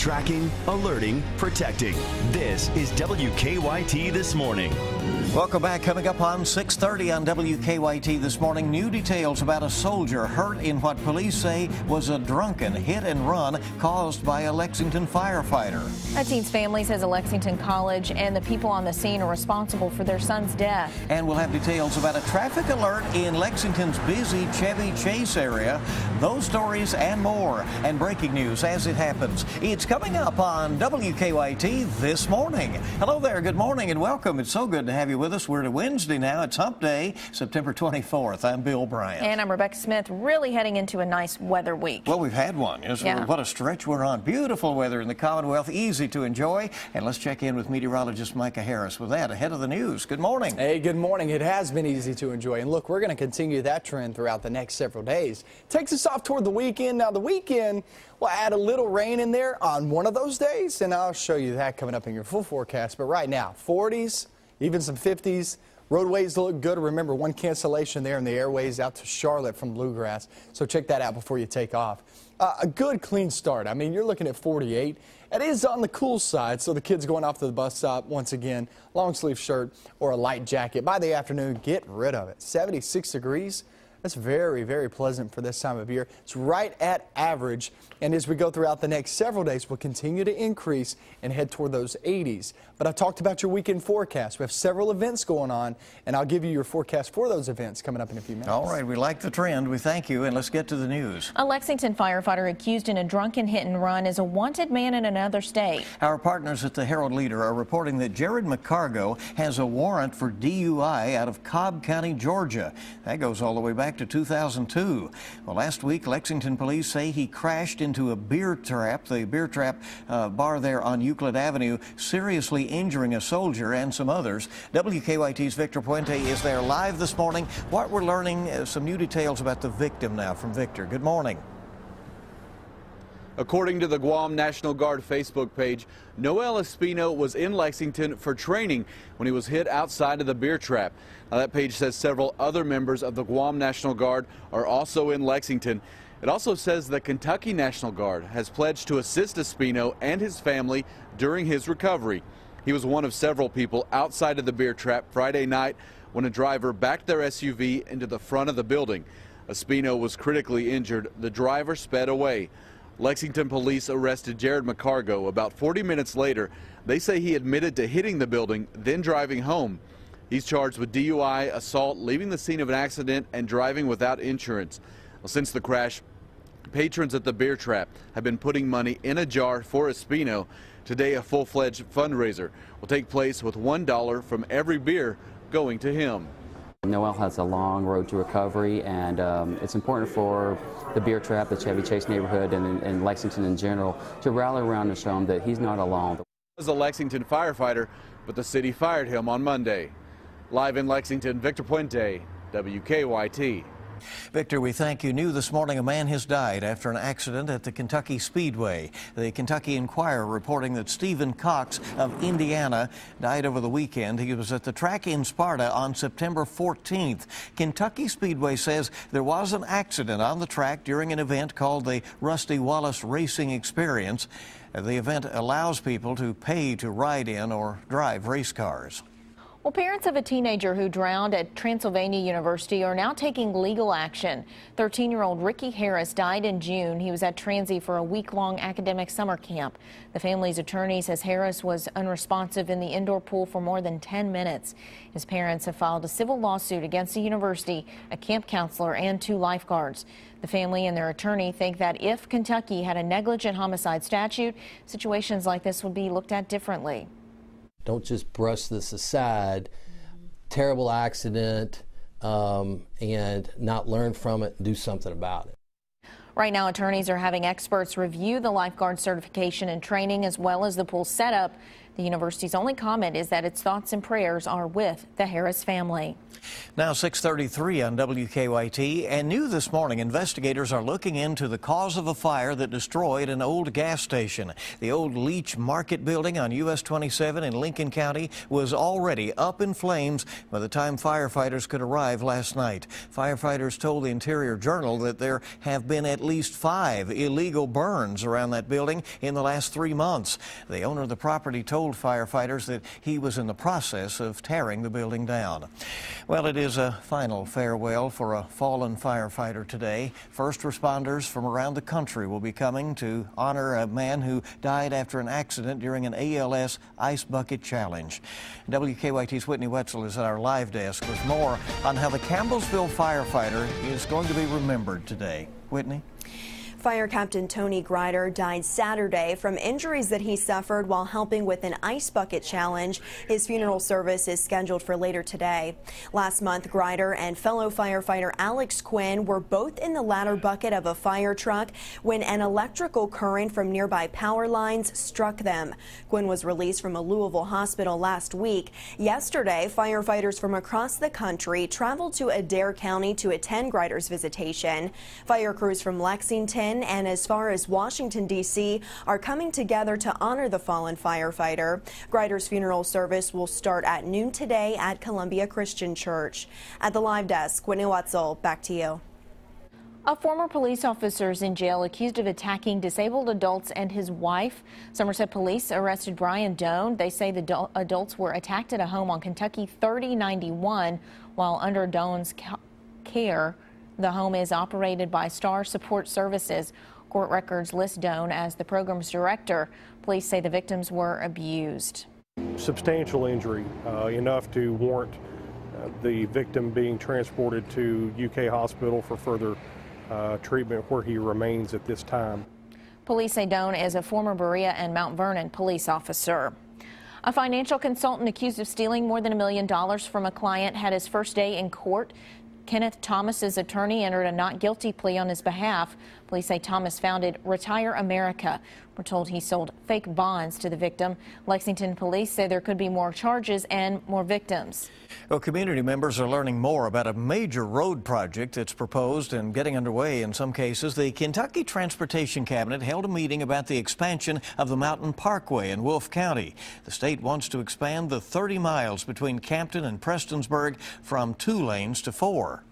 Tracking, alerting, protecting. This is WKYT This Morning. Welcome back. Coming up on 6:30 on WKYT this morning, new details about a soldier hurt in what police say was a drunken hit and run caused by a Lexington firefighter. A teen's family says a Lexington college and the people on the scene are responsible for their son's death. And we'll have details about a traffic alert in Lexington's busy Chevy Chase area. Those stories and more, and breaking news as it happens. It's coming up on WKYT this morning. Hello there. Good morning and welcome. It's so good to have you with us. We're to Wednesday now. It's Hump Day, September 24th. I'm Bill Bryant. And I'm Rebecca Smith, really heading into a nice weather week. Well, we've had one. Yeah. What a stretch we're on. Beautiful weather in the Commonwealth, easy to enjoy. And let's check in with meteorologist Micah Harris with that ahead of the news. Good morning. Hey, good morning. It has been easy to enjoy. And look, we're going to continue that trend throughout the next several days. Takes us off toward the weekend. Now, the weekend will add a little rain in there on one of those days, and I'll show you that coming up in your full forecast. But right now, 40s, even some 50s. Roadways look good. Remember, one cancellation there in the airways out to Charlotte from Bluegrass. So check that out before you take off. Uh, a good clean start. I mean, you're looking at 48. It is on the cool side, so the kids going off to the bus stop, once again, long sleeve shirt or a light jacket. By the afternoon, get rid of it. 76 degrees. That's very, very pleasant for this time of year. It's right at average. And as we go throughout the next several days, we'll continue to increase and head toward those 80s. But I talked about your weekend forecast. We have several events going on, and I'll give you your forecast for those events coming up in a few minutes. All right, we like the trend. We thank you, and let's get to the news. A Lexington firefighter accused in a drunken hit and run is a wanted man in another state. Our partners at the Herald Leader are reporting that Jared McCargo has a warrant for DUI out of Cobb County, Georgia. That goes all the way back to 2002. Well, last week, Lexington police say he crashed into a Beer Trappe, the Beer Trappe uh, bar there on Euclid Avenue, seriously injuring a soldier and some others. WKYT's Victor Puente is there live this morning. What we're learning, uh, some new details about the victim now from Victor. Good morning. According to the Guam National Guard Facebook page, Noel Espino was in Lexington for training when he was hit outside of the Beer Trappe. Now, that page says several other members of the Guam National Guard are also in Lexington. It also says the Kentucky National Guard has pledged to assist Espino and his family during his recovery. He was one of several people outside of the Beer Trappe Friday night when a driver backed their SUV into the front of the building. Espino was critically injured. The driver sped away. Lexington police arrested Jared McCargo about 40 minutes later. They say he admitted to hitting the building, then driving home. He's charged with DUI, assault, leaving the scene of an accident, and driving without insurance. Well, since the crash, patrons at the Beer Trappe have been putting money in a jar for Espino. Today, a full-fledged fundraiser will take place with $1 from every beer going to him. Noel has a long road to recovery, and um, it's important for the Beer Trappe, the Chevy Chase neighborhood, and, and Lexington in general to rally around and show him that he's not alone. He was a Lexington firefighter, but the city fired him on Monday. Live in Lexington, Victor Puente, WKYT. Victor, we thank you. New this morning, a man has died after an accident at the Kentucky Speedway. The Kentucky Enquirer reporting that Stephen Cox of Indiana died over the weekend. He was at the track in Sparta on September 14th. Kentucky Speedway says there was an accident on the track during an event called the Rusty Wallace Racing Experience. The event allows people to pay to ride in or drive race cars. Well, parents of a teenager who drowned at Transylvania University are now taking legal action. 13-year-old Ricky Harris died in June. He was at Transy for a week-long academic summer camp. The family's attorney says Harris was unresponsive in the indoor pool for more than 10 minutes. His parents have filed a civil lawsuit against the university, a camp counselor, and two lifeguards. The family and their attorney think that if Kentucky had a negligent homicide statute, situations like this would be looked at differently. Don't just brush this aside. Terrible accident um, and not learn from it and do something about it. Right now, attorneys are having experts review the lifeguard certification and training as well as the pool setup. The university's only comment is that its thoughts and prayers are with the Harris family. Now 633 on WKYT and new this morning investigators are looking into the cause of a fire that destroyed an old gas station. The old Leach Market building on US 27 in Lincoln County was already up in flames by the time firefighters could arrive last night. Firefighters told the Interior Journal that there have been at least five illegal burns around that building in the last three months. The owner of the property told firefighters that he was in the process of tearing the building down. Well, it is a final farewell for a fallen firefighter today. First responders from around the country will be coming to honor a man who died after an accident during an ALS ice bucket challenge. WKYT's Whitney Wetzel is at our live desk with more on how the Campbellsville firefighter is going to be remembered today. Whitney? Fire Captain Tony Grider died Saturday from injuries that he suffered while helping with an ice bucket challenge. His funeral service is scheduled for later today. Last month, Grider and fellow firefighter Alex Quinn were both in the ladder bucket of a fire truck when an electrical current from nearby power lines struck them. Quinn was released from a Louisville hospital last week. Yesterday, firefighters from across the country traveled to Adair County to attend Grider's visitation. Fire crews from Lexington and as far as Washington, D.C., are coming together to honor the fallen firefighter. Grider's funeral service will start at noon today at Columbia Christian Church. At the live desk, Whitney Wetzel, back to you. A former police officer is in jail accused of attacking disabled adults and his wife. Somerset police arrested Brian Doan. They say the adults were attacked at a home on Kentucky 3091 while under Doan's care. The home is operated by Star Support Services. Court records list Doan as the program's director. Police say the victims were abused. Substantial injury, uh, enough to warrant uh, the victim being transported to UK hospital for further uh, treatment where he remains at this time. Police say Doan is a former Berea and Mount Vernon police officer. A financial consultant accused of stealing more than a million dollars from a client had his first day in court. Kenneth Thomas's attorney entered a not guilty plea on his behalf. Police say Thomas founded Retire America. We're told he sold fake bonds to the victim. Lexington police say there could be more charges and more victims. Well, community members are learning more about a major road project that's proposed and getting underway in some cases. The Kentucky Transportation Cabinet held a meeting about the expansion of the Mountain Parkway in Wolfe County. The state wants to expand the 30 miles between Campton and Prestonsburg from two lanes to four.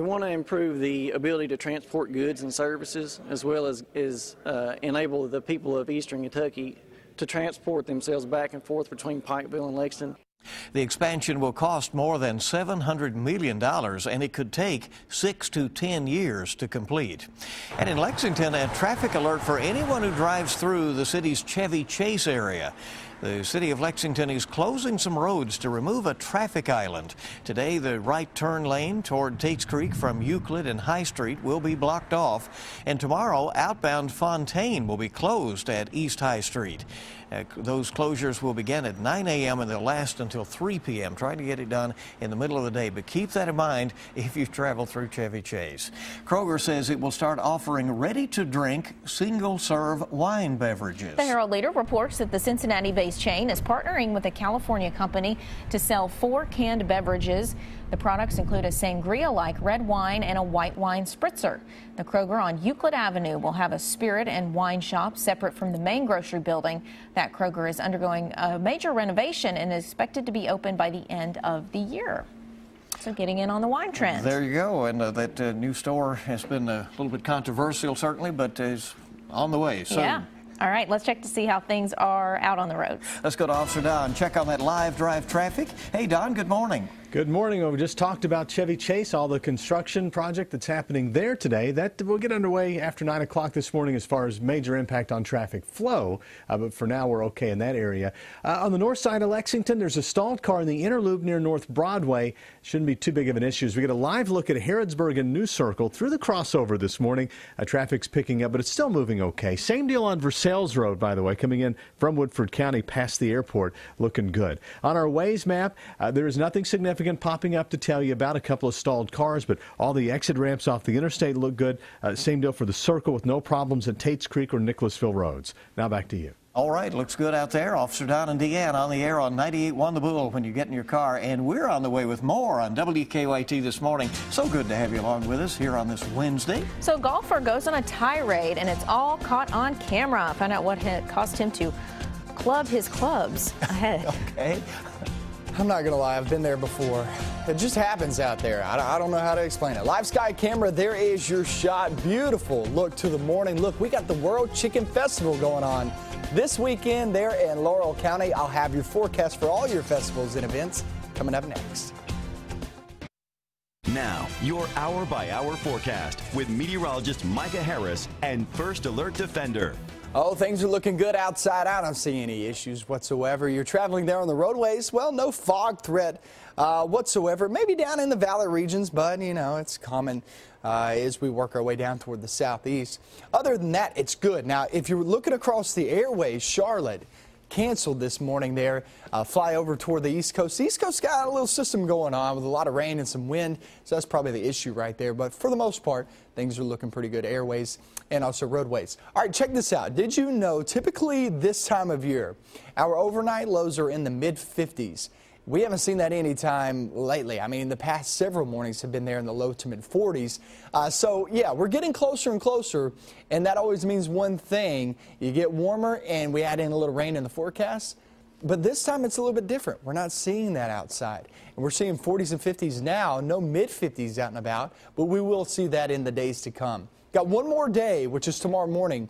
We want to improve the ability to transport goods and services as well as, as uh, enable the people of eastern Kentucky to transport themselves back and forth between Pikeville and Lexington. The expansion will cost more than $700 million, and it could take six to 10 years to complete. And in Lexington, a traffic alert for anyone who drives through the city's Chevy Chase area. The city of Lexington is closing some roads to remove a traffic island. Today, the right turn lane toward Tates Creek from Euclid and High Street will be blocked off. And tomorrow, outbound Fontaine will be closed at East High Street. Uh, those closures will begin at 9 a.m. and they'll last until 3 p.m. Trying to get it done in the middle of the day, but keep that in mind if you travel through Chevy Chase. Kroger says it will start offering ready-to-drink single-serve wine beverages. The Herald Leader reports that the Cincinnati-based chain is partnering with a California company to sell four canned beverages. The products include a sangria-like red wine and a white wine spritzer. The Kroger on Euclid Avenue will have a spirit and wine shop separate from the main grocery building. That Kroger is undergoing a major renovation and is expected to be open by the end of the year. So getting in on the wine trend. There you go. And uh, that uh, new store has been a little bit controversial, certainly, but is on the way soon. Yeah. All right, let's check to see how things are out on the road. Let's go to Officer Don, check on that live drive traffic. Hey, Don, good morning. Good morning. We just talked about Chevy Chase, all the construction project that's happening there today. That will get underway after 9 o'clock this morning as far as major impact on traffic flow. Uh, but for now, we're okay in that area. Uh, on the north side of Lexington, there's a stalled car in the inner loop near North Broadway. Shouldn't be too big of an issue. As we get a live look at Harrodsburg and New Circle through the crossover this morning, uh, traffic's picking up, but it's still moving okay. Same deal on Versailles Road, by the way, coming in from Woodford County past the airport, looking good. On our ways map, uh, there is nothing significant significant popping up to tell you about a couple of stalled cars, but all the exit ramps off the interstate look good. Uh, same deal for the circle with no problems at Tates Creek or Nicholasville roads. Now back to you. All right, looks good out there. Officer Don and Deanne on the air on 98.1 The Bull when you get in your car. And we're on the way with more on WKYT this morning. So good to have you along with us here on this Wednesday. So golfer goes on a tirade, and it's all caught on camera. Find out what it cost him to club his clubs ahead. okay. I'm not gonna lie, I've been there before. It just happens out there. I, I, don't know how to explain it. Live Sky Camera, there is your shot. Beautiful look to the morning. Look, we got the World Chicken Festival going on this weekend there in Laurel County. I'll have your forecast for all your festivals and events coming up next. Now, your hour by hour forecast with meteorologist Micah Harris and First Alert Defender. Oh, things are looking good outside. I don't see any issues whatsoever. You're traveling there on the roadways. Well, no fog threat uh, whatsoever. Maybe down in the valley regions, but you know, it's common uh, as we work our way down toward the southeast. Other than that, it's good. Now, if you're looking across the airways, Charlotte, canceled this morning there. Uh, fly over toward the East Coast. The East Coast got a little system going on with a lot of rain and some wind, so that's probably the issue right there. But for the most part, things are looking pretty good. Airways and also roadways. All right, check this out. Did you know typically this time of year, our overnight lows are in the mid 50s? We haven't seen that any time lately. I mean, the past several mornings have been there in the low to mid 40s. Uh, so, yeah, we're getting closer and closer, and that always means one thing. You get warmer, and we add in a little rain in the forecast. But this time it's a little bit different. We're not seeing that outside. And we're seeing 40s and 50s now, no mid 50s out and about, but we will see that in the days to come. Got one more day, which is tomorrow morning,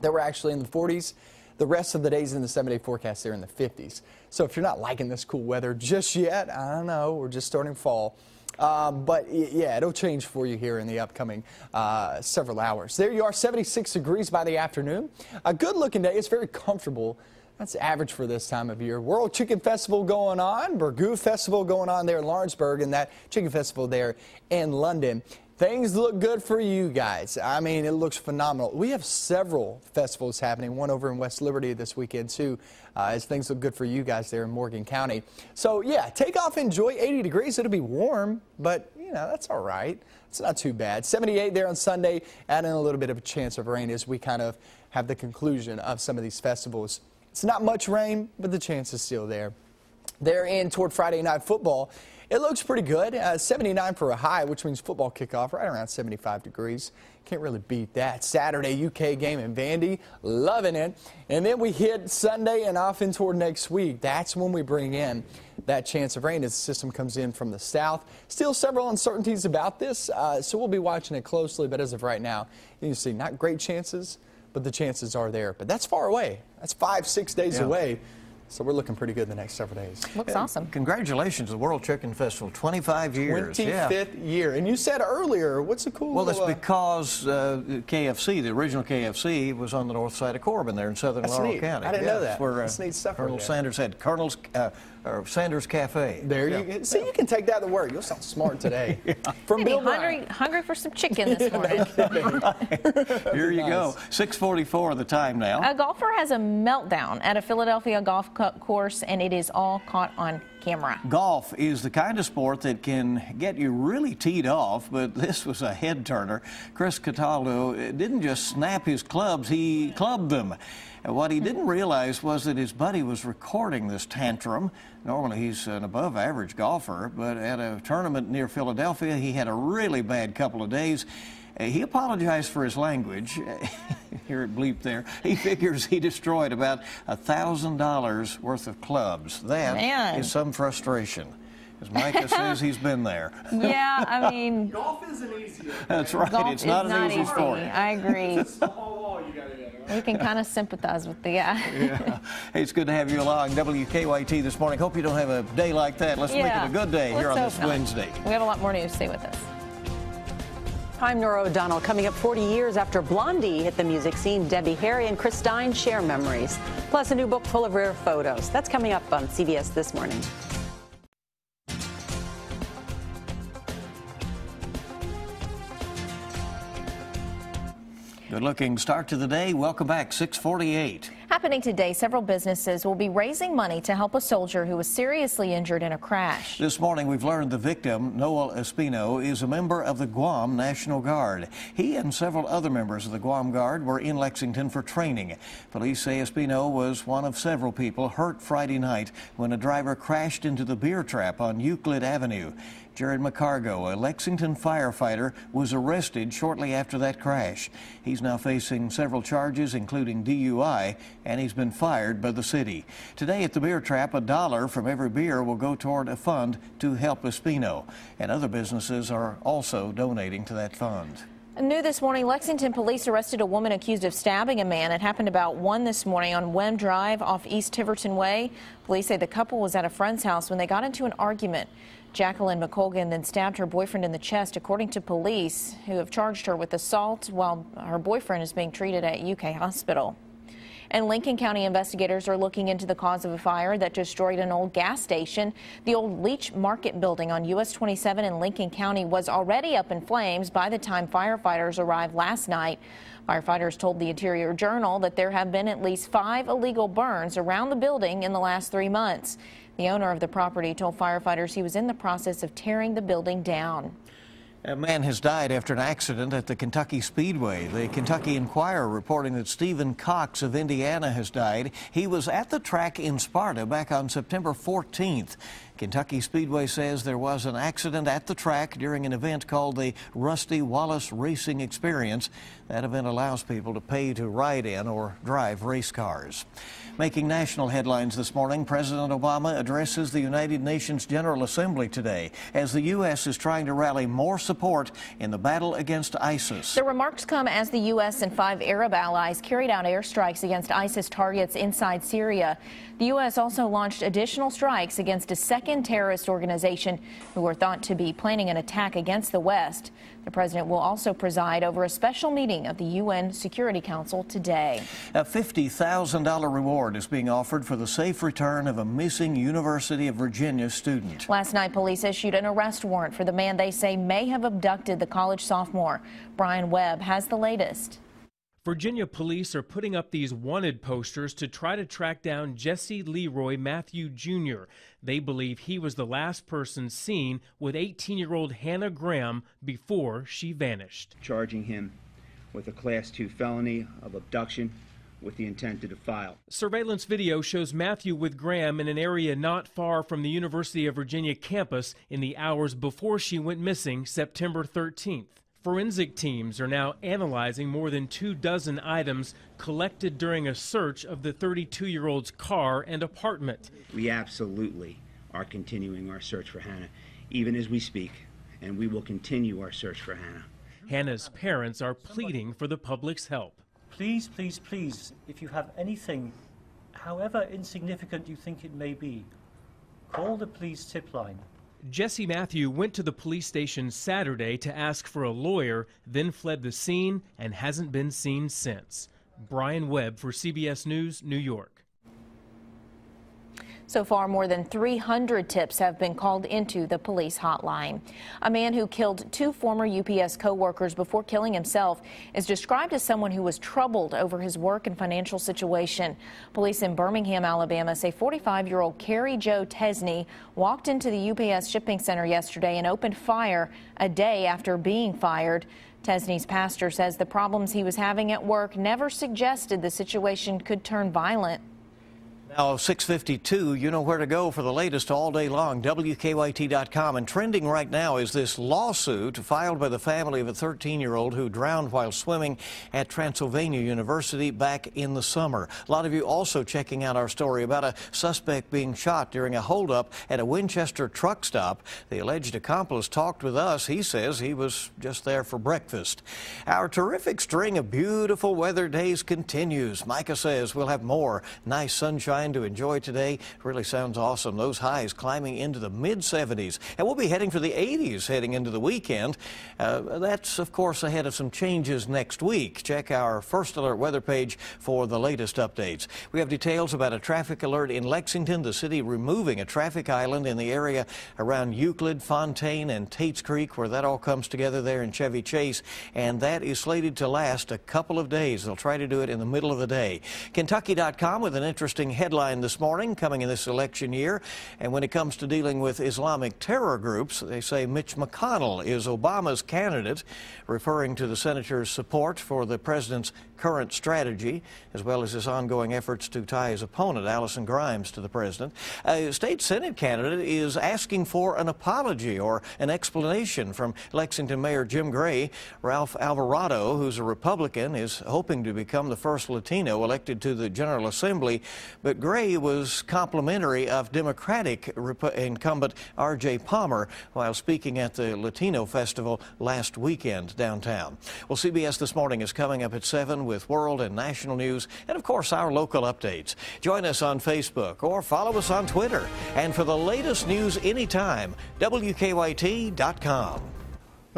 that we're actually in the 40s. The rest of the days in the seven day forecast, they're in the 50s. So if you're not liking this cool weather just yet, I don't know, we're just starting fall. Um, but yeah, it'll change for you here in the upcoming uh, several hours. There you are, 76 degrees by the afternoon. A good looking day. It's very comfortable. That's average for this time of year. World Chicken Festival going on, Burgoo Festival going on there in Lawrenceburg, and that Chicken Festival there in London. Things look good for you guys. I mean, it looks phenomenal. We have several festivals happening, one over in West Liberty this weekend, too, uh, as things look good for you guys there in Morgan County. So, yeah, take off, enjoy 80 degrees. It'll be warm, but, you know, that's all right. It's not too bad. 78 there on Sunday, adding a little bit of a chance of rain as we kind of have the conclusion of some of these festivals. It's not much rain, but the chance is still there. They're in toward Friday night football. It looks pretty good. Uh, 79 for a high, which means football kickoff right around 75 degrees. Can't really beat that. Saturday UK game in Vandy, loving it. And then we hit Sunday and off in toward next week. That's when we bring in that chance of rain as the system comes in from the south. Still several uncertainties about this, uh, so we'll be watching it closely. But as of right now, you see not great chances, but the chances are there. But that's far away. That's five, six days yeah. away. So we're looking pretty good the next several days. Looks and awesome. Congratulations the World Chicken Festival, 25 years. 25th yeah. year. And you said earlier, what's the cool? Well, little, it's uh, because uh, KFC, the original KFC, was on the north side of Corbin there in southern That's Laurel neat. County. I didn't yeah, know that. Where, uh, That's neat stuff. Colonel Sanders had Colonel's. Or Sanders Cafe. There yeah. you go. see. You can take that to work. You'll sound smart today. yeah. From Bill hungry, hungry for some chicken this morning. Here you nice. go. 6:44 the time now. A golfer has a meltdown at a Philadelphia golf course, and it is all caught on camera. Golf is the kind of sport that can get you really teed off, but this was a head turner. Chris Cataldo eh, didn't just snap his clubs; he clubbed them. And what he didn't realize was that his buddy was recording this tantrum. Normally he's an above average golfer, but at a tournament near Philadelphia, he had a really bad couple of days. He apologized for his language. Here it bleep there. He figures he destroyed about $1,000 worth of clubs. That Man. is some frustration. As Micah says, he's been there. Yeah, I mean. Golf isn't easy. That's right. Golf it's not an not easy sport. I agree. we can kind of sympathize with the guy. yeah. Hey, it's good to have you along. WKYT this morning. Hope you don't have a day like that. Let's yeah. make it a good day Let's here on this not. Wednesday. We have a lot more news. Stay with us. I'm Norah O'Donnell. Coming up 40 years after Blondie hit the music scene, Debbie Harry and Chris Stein share memories. Plus, a new book full of rare photos. That's coming up on CBS This Morning. Good looking start to the day. Welcome back, 648. Happening today, several businesses will be raising money to help a soldier who was seriously injured in a crash. This morning, we've learned the victim, Noel Espino, is a member of the Guam National Guard. He and several other members of the Guam Guard were in Lexington for training. Police say Espino was one of several people hurt Friday night when a driver crashed into the Beer Trappe on Euclid Avenue. Jared McCargo, a Lexington firefighter, was arrested shortly after that crash. He's now facing several charges, including DUI, and he's been fired by the city. Today at the Beer Trappe, a dollar from every beer will go toward a fund to help Espino, and other businesses are also donating to that fund. New this morning, Lexington police arrested a woman accused of stabbing a man. It happened about 1 this morning on Wem Drive off East Tiverton Way. Police say the couple was at a friend's house when they got into an argument. Jacqueline McColgan then stabbed her boyfriend in the chest, according to police, who have charged her with assault while her boyfriend is being treated at UK Hospital. And Lincoln County investigators are looking into the cause of a fire that destroyed an old gas station. The old Leach Market building on US 27 in Lincoln County was already up in flames by the time firefighters arrived last night. Firefighters told the Interior Journal that there have been at least five illegal burns around the building in the last three months. The owner of the property told firefighters he was in the process of tearing the building down. A man has died after an accident at the Kentucky Speedway. The Kentucky Enquirer reporting that Stephen Cox of Indiana has died. He was at the track in Sparta back on September 14th. Kentucky Speedway says there was an accident at the track during an event called the Rusty Wallace Racing Experience. That event allows people to pay to ride in or drive race cars. Making national headlines this morning, President Obama addresses the United Nations General Assembly today as the U.S. is trying to rally more support in the battle against ISIS. The remarks come as the U.S. and five Arab allies carried out airstrikes against ISIS targets inside Syria. The U.S. also launched additional strikes against a second terrorist organization who are thought to be planning an attack against the West. The president will also preside over a special meeting of the UN Security Council today. A $50,000 reward is being offered for the safe return of a missing University of Virginia student. Last night, police issued an arrest warrant for the man they say may have abducted the college sophomore. Brian Webb has the latest. Virginia police are putting up these wanted posters to try to track down Jesse Leroy Matthew Jr. They believe he was the last person seen with 18 year old Hannah Graham before she vanished. Charging him with a Class 2 felony of abduction with the intent to defile. Surveillance video shows Matthew with Graham in an area not far from the University of Virginia campus in the hours before she went missing September 13th. Forensic teams are now analyzing more than two dozen items collected during a search of the 32 year old's car and apartment. We absolutely are continuing our search for Hannah, even as we speak, and we will continue our search for Hannah. Hannah's parents are pleading for the public's help. Please, please, please, if you have anything, however insignificant you think it may be, call the police tip line. Jesse Matthew went to the police station Saturday to ask for a lawyer, then fled the scene and hasn't been seen since. Brian Webb for CBS News, New York. So far, more than 300 tips have been called into the police hotline. A man who killed two former UPS co-workers before killing himself is described as someone who was troubled over his work and financial situation. Police in Birmingham, Alabama say 45-year-old Kerry Joe Tesney walked into the UPS shipping center yesterday and opened fire a day after being fired. Tesney's pastor says the problems he was having at work never suggested the situation could turn violent. Now, 652, you know where to go for the latest all day long, WKYT.com. And trending right now is this lawsuit filed by the family of a 13-year-old who drowned while swimming at Transylvania University back in the summer. A lot of you also checking out our story about a suspect being shot during a holdup at a Winchester truck stop. The alleged accomplice talked with us. He says he was just there for breakfast. Our terrific string of beautiful weather days continues. Micah says we'll have more nice sunshine to enjoy today. Really sounds awesome. Those highs climbing into the mid 70s. And we'll be heading for the 80s heading into the weekend. Uh, that's, of course, ahead of some changes next week. Check our First Alert weather page for the latest updates. We have details about a traffic alert in Lexington, the city removing a traffic island in the area around Euclid, Fontaine, and Tates Creek, where that all comes together there in Chevy Chase. And that is slated to last a couple of days. They'll try to do it in the middle of the day. Kentucky.com with an interesting headline this morning coming in this election year. And when it comes to dealing with Islamic terror groups, they say Mitch McConnell is Obama's candidate, referring to the senator's support for the president's current strategy, as well as his ongoing efforts to tie his opponent, Alison Grimes, to the president. A state Senate candidate is asking for an apology or an explanation from Lexington Mayor Jim Gray. Ralph Alvarado, who's a Republican, is hoping to become the first Latino elected to the General Assembly, but Gray was complimentary of Democratic incumbent R.J. Palmer while speaking at the Latino Festival last weekend downtown. Well, CBS This Morning is coming up at 7 with world and national news and, of course, our local updates. Join us on Facebook or follow us on Twitter. And for the latest news anytime, WKYT.com.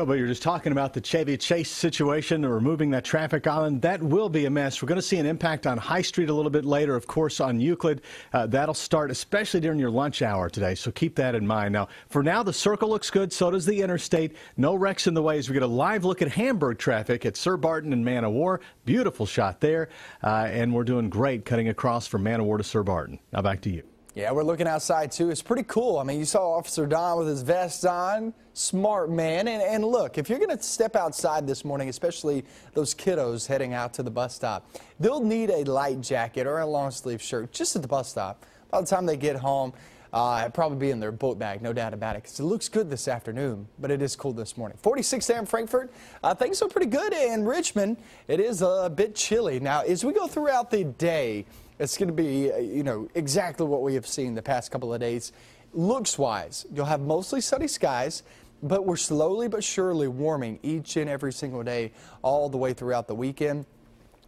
Well, but you're just talking about the Chevy Chase situation, removing that traffic island. That will be a mess. We're going to see an impact on High Street a little bit later, of course, on Euclid. Uh, that'll start, especially during your lunch hour today, so keep that in mind. Now, for now, the circle looks good, so does the interstate. No wrecks in the ways. We get a live look at Hamburg traffic at Sir Barton and Man o' War. Beautiful shot there, uh, and we're doing great cutting across from Man o' War to Sir Barton. Now back to you. Yeah, we're looking outside too. It's pretty cool. I mean, you saw Officer Don with his vest on, smart man. And, and look, if you're going to step outside this morning, especially those kiddos heading out to the bus stop, they'll need a light jacket or a long sleeve shirt just at the bus stop. By the time they get home, uh, it'll probably be in their boat bag, no doubt about it, because it looks good this afternoon, but it is cool this morning. 46 there in Frankfort. Uh, things are pretty good in Richmond. It is a bit chilly. Now, as we go throughout the day, it's going to be, uh, you know, exactly what we have seen the past couple of days. Looks wise, you'll have mostly sunny skies, but we're slowly but surely warming each and every single day all the way throughout the weekend.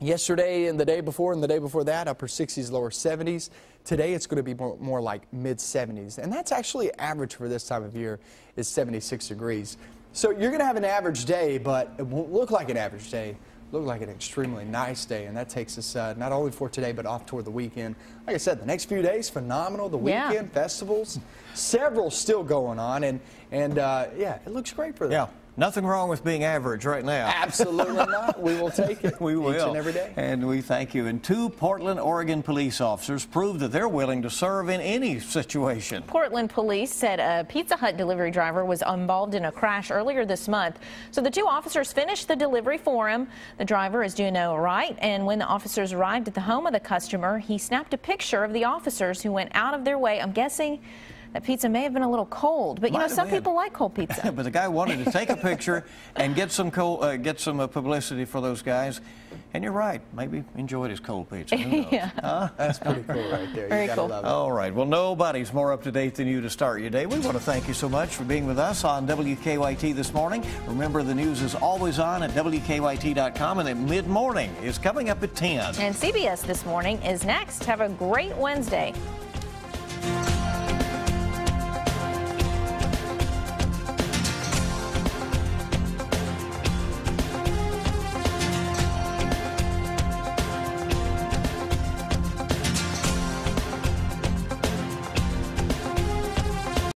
Yesterday and the day before and the day before that, upper 60s, lower 70s. Today it's going to be more, more like mid 70s. And that's actually average for this time of year is 76 degrees. So you're going to have an average day, but it won't look like an average day looked like an extremely nice day, and that takes us uh, not only for today, but off toward the weekend. Like I said, the next few days, phenomenal. The weekend, yeah. festivals, several still going on, and, and uh, yeah, it looks great for them. Yeah. Nothing wrong with being average right now. Absolutely not. We will take it. we will. Each and every day. And we thank you. And two Portland, Oregon police officers proved that they're willing to serve in any situation. Portland police said a Pizza Hut delivery driver was involved in a crash earlier this month. So the two officers finished the delivery for him. The driver is doing all right. And when the officers arrived at the home of the customer, he snapped a picture of the officers who went out of their way. I'm guessing that pizza may have been a little cold, but you Might know some been. people like cold pizza. but the guy wanted to take a picture and get some cold, uh, get some uh, publicity for those guys. And you're right, maybe enjoyed his cold pizza. yeah, huh? that's pretty cool right there. Very cool. All right, well nobody's more up to date than you to start your day. We want to thank you so much for being with us on WKYT this morning. Remember, the news is always on at WKYT.com, and at mid morning is coming up at 10. And CBS this morning is next. Have a great Wednesday.